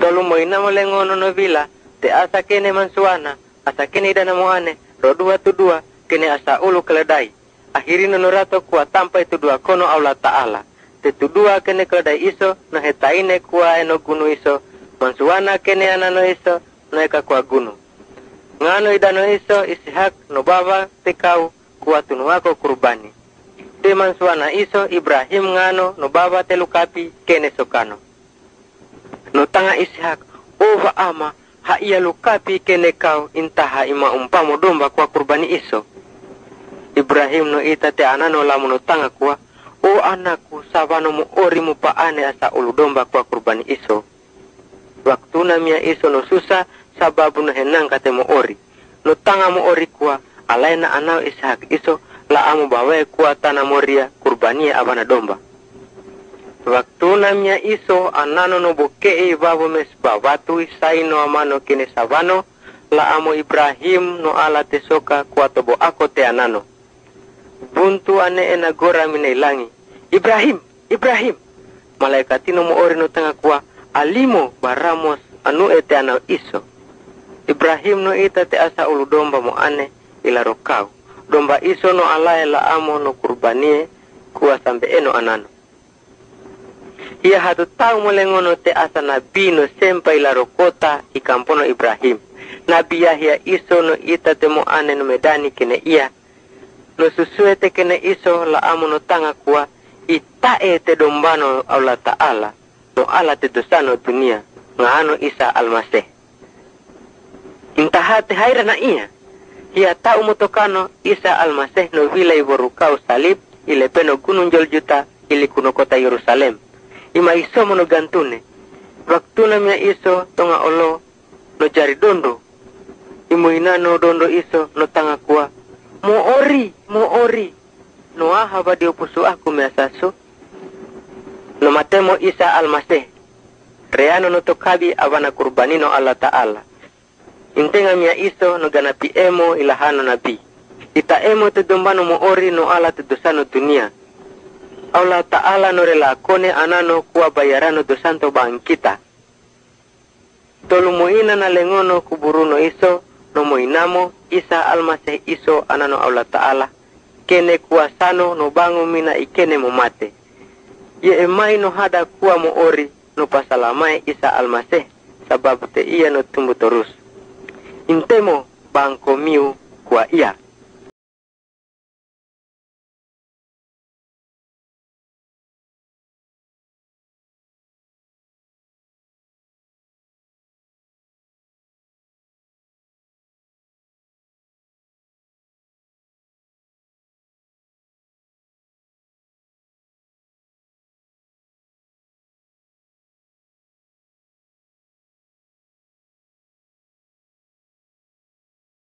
tolu moina mo lengono no vila te asa kene mansuana asa kene idana moane rodua tudua kene asa ulu keledai. Akhiri no rato kuwa tampa itu dua kono Allah Ta'ala. Te tudua kene keledai iso no hetaine kuwa eno gunu iso mansuana kene anano iso no eka kuwa gunu. Ngano idano iso ishak no baba te kau kuwa tunuako kurbani. Te mansuana iso Ibrahim ngano no baba te lukapi kene sokano no tanga ishak ova ama ha iya lukapi kene kau intaha ima umpamo domba kwa kurbani iso. Ibrahim no ita te anano lamu no tanga kuwa o anakku sabano mu ori mu paane asa ulu domba kwa kurbani iso. Waktu namia iso no susah sababu no henang kate mo ori. No tanga mo ori kuwa alaina anao ishak iso la amu bawae kuwa tana moria kurbania abana domba waktu namia iso anano no bokei babu mes babatu isaino amano kine sabano la amo Ibrahim no ala tesoka kuwa tobo ako te anano. Buntu ane ena gora minailangi Ibrahim Ibrahim malaikatino mo ori no tanga alimo baramos anu ete ana iso. Ibrahim no ita te asa ulu domba mo ane ila rokau. Domba iso no alae la amo no kurbanie kuwa sampe eno anano ia hatu tau te asa nabi no sempa ila rokota ikampono Ibrahim. Nabi Yahya iso no ita te ane no medani kene ia. No susue te kene iso la amo no tanga kuwa itae te dombano Allah Ta'ala no ala te dosano dunia ngano Isa almaseh intahate haira na iya hiya tau motokano Isa almaseh no vila iborukau salib ile peno gunung juta ili kuno kota Yerusalem ima iso mono gantune. Waktu namya iso tonga olo no jari dondo. Imo inano dondo iso no tanga kuwa mo ori mo ori. No aha badio pusu aku measaso no matemo Isa almaseh reano no tokabi abana kurbanino Allah Ta'ala. Intenga mia iso no ganapi emo ilahano nabi. Ita emo te dombano mo ori no ala te dosano dunia Allah Ta'ala no relakone anano kuwa bayarano do santo kita Tolumuina ina na lengono kuburuno iso no mo inamo isa almasih iso anano Allah Ta'ala. Kene kuasano no bangu mina ikene mo mate. Ye emai no hada kuwa mo ori no pasalamai isa almasih sababu te iya no tumbu terus intemo bangko miu kuwa iya